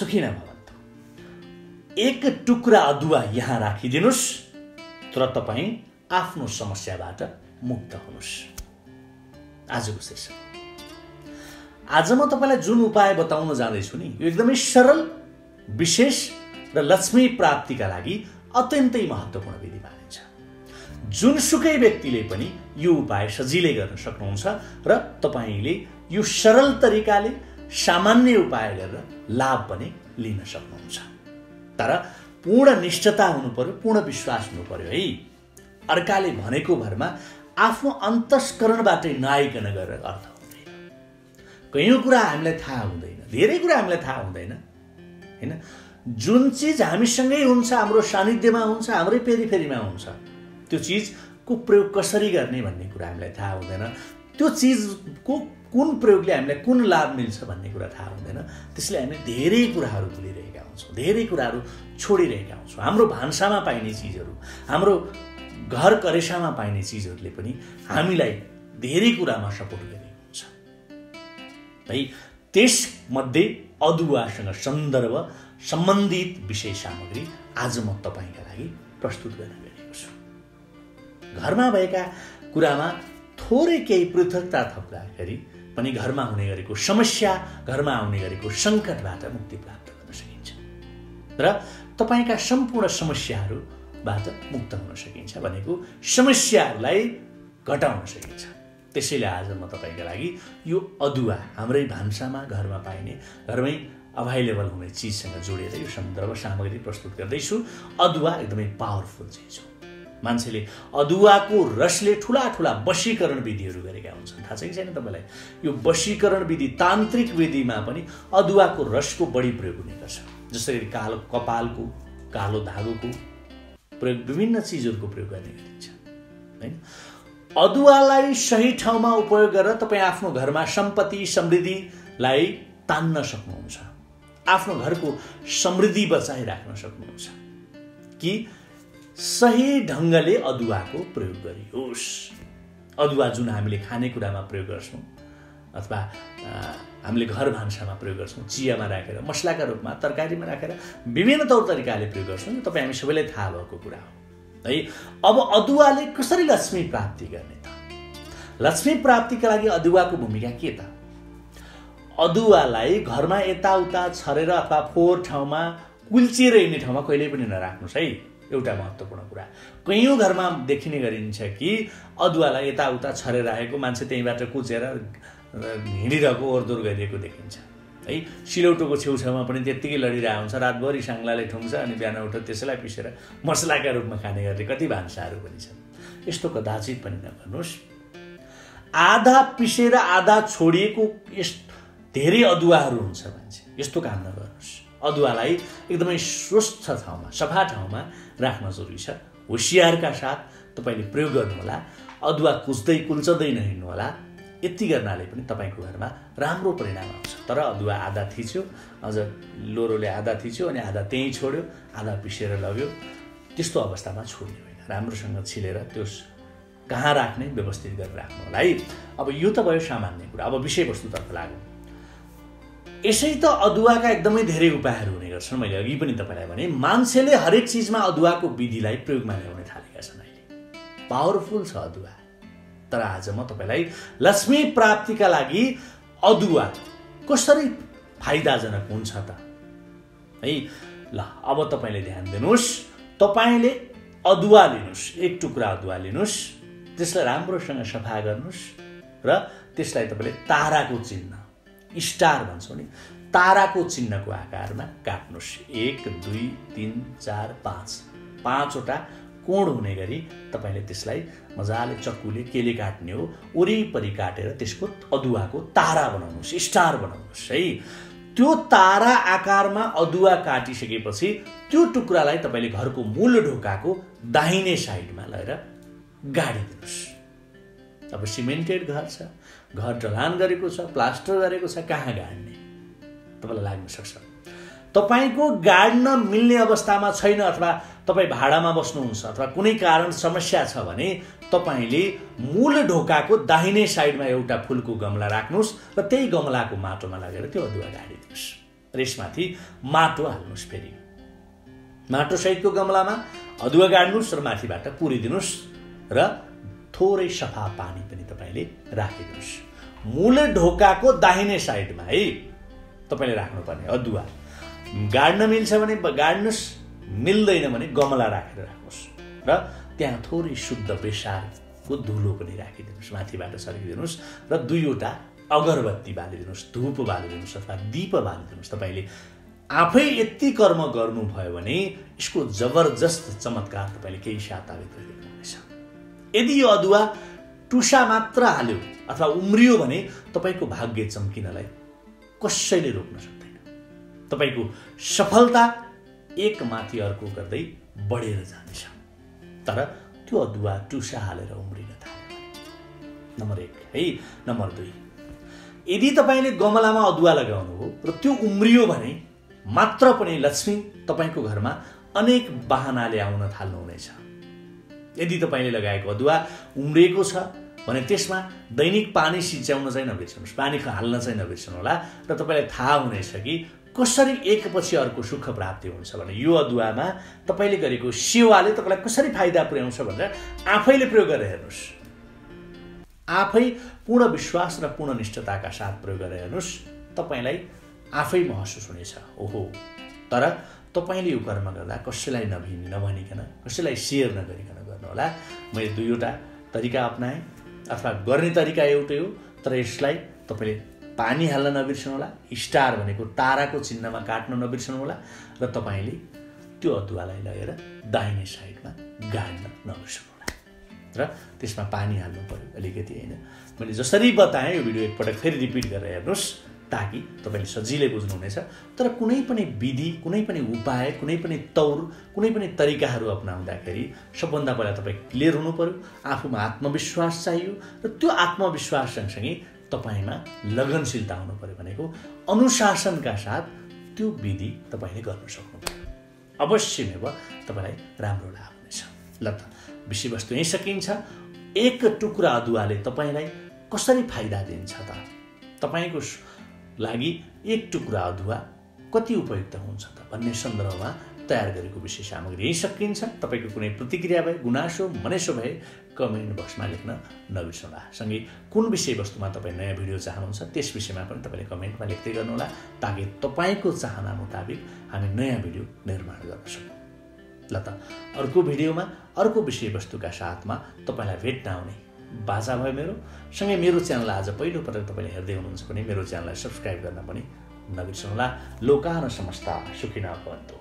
सुखी भवन्तु एक टुक्रा अदुवा यहाँ राखिदिनुहोस् तर तपाईँ आफ्नो समस्याबाट मुक्त हुनुहोस् आजको शीर्षक आज म तपाईँलाई जुन उपाय बताउन जाँदैछु नि यो एकदमै सरल विशेष र लक्ष्मी प्राप्तिका लागि अत्यन्तै महत्त्वपूर्ण विधि मानिन्छ। जुनसुकै व्यक्तिले पनि यो उपाय सजिलै गर्न सक्नुहुन्छ र तपाईँले यो सरल तरिकाले सामान्य उपाय गरेर लाभ पनि लिन सक्नुहुन्छ। तर पूर्ण निष्ठता हुनु पर्यो पूर्ण विश्वास हुनु पर्यो है। अर्काले भनेको भरमा आफ्नो अन्तस्करणबाटै नआइकन गरेर अर्थ कैयौँ कुरा हामीलाई थाहा हुँदैन धेरै कुरा हामीलाई थाहा हुँदैन होइन? जुन चिज हामीसँगै हुन्छ हाम्रो सानिध्यमा हुन्छ हाम्रै पेरिफेरीमा हुन्छ त्यो चिजको प्रयोग कसरी गर्ने भन्ने कुरा हामीलाई थाहा हुँदैन। त्यो चिजको कुन प्रयोगले हामीलाई कुन लाभ मिल्छ भन्ने कुरा थाहा हुँदैन। त्यसले हामी धेरै कुराहरू भुलिरहेका हुन्छौँ धेरै कुराहरू छोडिरहेका हुन्छौँ। हाम्रो भान्सामा पाइने चिजहरू हाम्रो घर करेसामा पाइने चिजहरूले पनि हामीलाई धेरै कुरामा सपोर्ट गरेको है त्यसमध्ये अदुवासँग सन्दर्भ सम्बन्धित विषय सामग्री आज म तपाईँका लागि प्रस्तुत गर्न गएको छु। घरमा भएका कुरामा थोरै केही पृथकता थप्दाखेरि पनि घरमा हुने गरेको समस्या घरमा आउने गरेको सङ्कटबाट मुक्ति प्राप्त गर्न सकिन्छ। र तपाईँका सम्पूर्ण समस्याहरूबाट मुक्त हुन सकिन्छ भनेको समस्याहरूलाई घटाउन सकिन्छ। त्यसैले आज म तपाईँका लागि यो अदुवा हाम्रै भान्सामा घरमा पाइने घरमै अभाइलेबल हुने चिजसँग जोडेर यो सन्दर्भ सामग्री प्रस्तुत गर्दैछु। अदुवा एकदमै पावरफुल चिज हो। मान्छेले अदुवाको रसले ठुला ठुला वशीकरण विधिहरू गरेका हुन्छन्। थाहा छ कि छैन तपाईँलाई? यो वशीकरण विधि तान्त्रिक विधिमा पनि अदुवाको रसको बढी प्रयोग हुने गर्छ। जसरी कालो कपालको कालो धागोको प्रयोग विभिन्न चिजहरूको प्रयोग गर्ने गरिन्छ। होइन? अदुवालाई सही ठाउँमा उपयोग गरेर तपाईँ आफ्नो घरमा सम्पत्ति समृद्धिलाई तान्न सक्नुहुन्छ। आफ्नो घरको समृद्धि बचाइराख्न सक्नुहुन्छ। कि सही ढङ्गले अदुवाको प्रयोग गरियोस्। अदुवा जुन हामीले खानेकुरामा प्रयोग गर्छौँ अथवा हामीले घर भान्सामा प्रयोग गर्छौँ चियामा राखेर मसलाका रूपमा तरकारीमा राखेर विभिन्न तौर तरिकाले प्रयोग गर्छौँ तपाईँ हामी सबैलाई थाहा भएको कुरा हो। है अब अदुवाले कसरी लक्ष्मी प्राप्ति गर्ने त? लक्ष्मी प्राप्तिका लागि अदुवाको भूमिका के त? अदुवालाई घरमा यताउता छरेर अथवा फोहोर ठाउँमा कुल्चिएर हिँड्ने ठाउँमा कहिल्यै पनि नराख्नुहोस् है। एउटा महत्त्वपूर्ण कुरा। कैयौँ घरमा देखिने गरिन्छ कि अदुवालाई यताउता छरेर राखेको मान्छे त्यहीँबाट कुचेर हिँडिरहेको ओहोरदोहोर गरिएको देखिन्छ। है सिलौटोको छेउछाउमा पनि त्यत्तिकै लडिरहेको हुन्छ रातभरि साङ्लाले ठुङ्छ अनि बिहान उठ त्यसैलाई पिसेर मसलाका रूपमा खाने गर्ने कति भान्साहरू पनि छन्। यस्तो कदाचित पनि नगर्नुहोस्। आधा पिसेर आधा छोडिएको यस धेरै अदुवाहरू हुन्छ मान्छे यस्तो काम नगर्नुहोस्। अदुवालाई एकदमै स्वस्थ ठाउँमा सफा ठाउँमा राख्न जरुरी छ। होसियारका साथ तपाईँले प्रयोग गर्नुहोला। अदुवा कुच्दै कुल्चँदै नहिँड्नुहोला। यति गर्नाले पनि तपाईँको घरमा राम्रो परिणाम आउँछ। तर अदुवा आधा थिच्यो अझ लोरोले आधा थिच्यो अनि आधा त्यहीँ छोड्यो आधा पिसेर लग्यो। त्यस्तो अवस्थामा छोड्ने होइन। राम्रोसँग छिलेर त्यो कहाँ राख्ने व्यवस्थित गरेर राख्नु होला है। अब यो त भयो सामान्य कुरा। अब विषयवस्तुतर्फ लाग्यो यसै त अदुवाका एकदमै धेरै उपायहरू हुने गर्छन्। मैले अघि पनि तपाईँलाई भने मान्छेले हरेक चिजमा अदुवाको विधिलाई प्रयोगमा ल्याउने थालेका छन् अहिले। पावरफुल छ अदुवा। तर आज म तपाईँलाई लक्ष्मी प्राप्तिका लागि अदुवा कसरी फाइदाजनक हुन्छ त? है ल अब तपाईँले ध्यान दिनुहोस्। तपाईँले अदुवा लिनुहोस्। एक टुक्रा अदुवा लिनुहोस्। त्यसलाई राम्रोसँग सफा गर्नुहोस् र त्यसलाई तपाईँले ताराको चिन्ह स्टार भन्छौँ नि। ताराको चिन्हको आकारमा काट्नुहोस्। एक दुई तिन चार पाँच। पाँचवटा कोण हुने गरी तपाईँले त्यसलाई मजाले चक्कुले केले काट्ने हो? वरिपरि काटेर त्यसको अदुवाको तारा बनाउनुहोस्। स्टार बनाउनुहोस् है। त्यो तारा आकारमा अदुवा काटिसकेपछि त्यो टुक्रालाई तपाईँले घरको मूल ढोकाको दाहिने साइडमा लगेर गाडिदिनुहोस् अब सिमेन्टेड घर छ घर ढलान गरेको छ प्लास्टर गरेको छ कहाँ गाड्ने? तपाईँलाई लाग्न सक्छ। तपाईँको गाड्न मिल्ने अवस्थामा छैन अथवा तपाईँ भाडामा बस्नुहुन्छ अथवा कुनै कारण समस्या छ भने तपाईँले मूल ढोकाको दाहिने साइडमा एउटा फुलको गमला राख्नुहोस् र त्यही गमलाको माटोमा लगेर त्यो अदुवा गाडिदिनुहोस् र यसमाथि माटो हाल्नुहोस् फेरि। माटोसहितको गमलामा अदुवा गाड्नुहोस् र माथिबाट पुरिदिनुहोस् र थोरै सफा पानी पनि तपाईँले राखिदिनुहोस्। मूल ढोकाको दाहिने साइडमा है तपाईँले राख्नुपर्ने अदुवा। गाड्न मिल्छ भने गाड्नुहोस् मिल्दैन भने गमला राखेर राख्नुहोस्। र त्यहाँ थोरै शुद्ध बेसारको धुलो पनि राखिदिनुहोस् माथिबाट सरिदिनुहोस् र दुईवटा अगरबत्ती बालिदिनुहोस् धुप बालिदिनुहोस् अथवा दीप बालिदिनुहोस् तपाईँले। आफै यति कर्म गर्नुभयो भने यसको जबरजस्त चमत्कार तपाईँले केही साताभित्र देख्नुहुनेछ यदि यो अदुवा टुसा मात्र हाल्यो अथवा उम्रियो भने तपाईँको भाग्य चम्किनलाई कसैले रोक्न सक्दैन। तपाईँको सफलता एक माथि अर्को गर्दै बढेर जानेछ। तर त्यो अदुवा टुसा हालेर उम्रिन थाल्यो नम्बर एक है? नम्बर दुई यदि तपाईँले गमलामा अदुवा लगाउनु हो र त्यो उम्रियो भने मात्र पनि लक्ष्मी तपाईँको घरमा अनेक बाहनाले आउन थाल्नुहुनेछ। यदि तपाईँले लगाएको अदुवा उम्रिएको छ भने त्यसमा दैनिक पानी सिच्याउन चाहिँ नबिर्सनुहोस्। पानी हाल्न चाहिँ नबिर्सनु होला र तपाईँलाई थाहा हुनेछ कि कसरी एकपछि अर्को सुख प्राप्ति हुन्छ भने यो अदुवामा तपाईँले गरेको सेवाले तपाईँलाई कसरी फाइदा पुर्याउँछ भनेर आफैले प्रयोग गरेर हेर्नुहोस्। आफै पूर्ण विश्वास र पूर्ण निष्ठताका साथ प्रयोग गरेर हेर्नुहोस्। तपाईँलाई आफै महसुस हुनेछ। ओहो। तर तपाईँले यो कर्म गर्दा कसैलाई नभि नभनिकन कसैलाई सेयर नगरिकन गर्नुहोला मैले दुईवटा तरिका अप्नाएँ। अथवा गर्ने तरिका एउटै हो तर यसलाई तपाईँले पानी हाल्न नबिर्सनु होला स्टार भनेको ताराको चिन्हमा काट्न नबिर्सनु होला र तपाईँले त्यो अदुवालाई लगेर दाहिने साइडमा गाड्न नबिर्सनु होला। र त्यसमा पानी हाल्नु पऱ्यो अलिकति होइन। मैले जसरी बताएँ यो भिडियो एकपटक फेरि रिपिट गरेर हेर्नुहोस्। ताकि तपाईँले सजिलै बुझ्नुहुनेछ। तर कुनै पनि विधि कुनै पनि उपाय कुनै पनि तौर कुनै पनि तरिकाहरू अप्नाउँदाखेरि सबभन्दा पहिला तपाईँ क्लियर हुनु पऱ्यो आफूमा आत्मविश्वास चाहियो र त्यो आत्मविश्वास सँगसँगै तपाईँमा लगनशीलता हुनु पऱ्यो भनेको अनुशासनका साथ त्यो विधि तपाईँले गर्न सक्नु पऱ्यो अवश्यमेव तपाईँलाई राम्रो लाभ हुनेछ। ल त विषयवस्तु यहीँ सकिन्छ। एक टुक्रा अदुवाले तपाईँलाई कसरी फाइदा दिन्छ त? तपाईँको लागि एक टुक्रा अदुवा कति उपयुक्त हुन्छ त भन्ने सन्दर्भमा तयार गरेको विषय सामग्री यही सकिन्छ। तपाईँको कुनै प्रतिक्रिया भए गुनासो मनेसो भए कमेन्ट बक्समा लेख्न नबिर्सनुहोला सँगै कुन विषयवस्तुमा तपाईँ नयाँ भिडियो चाहनुहुन्छ त्यस विषयमा पनि तपाईँले कमेन्टमा लेख्दै गर्नुहोला ताकि तपाईँको चाहना मुताबिक हामी नयाँ भिडियो निर्माण गर्न सकौँ। ल त अर्को भिडियोमा अर्को विषयवस्तुका साथमा तपाईँलाई भेट्न आउने भाषा भयो मेरो। सँगै मेरो च्यानल आज पहिलोपटक तपाईँले हेर्दै हुनुहुन्छ भने मेरो च्यानललाई सब्सक्राइब गर्न पनि नबिर्सनुहोला। लोका र समस्त सुखिना बन्धु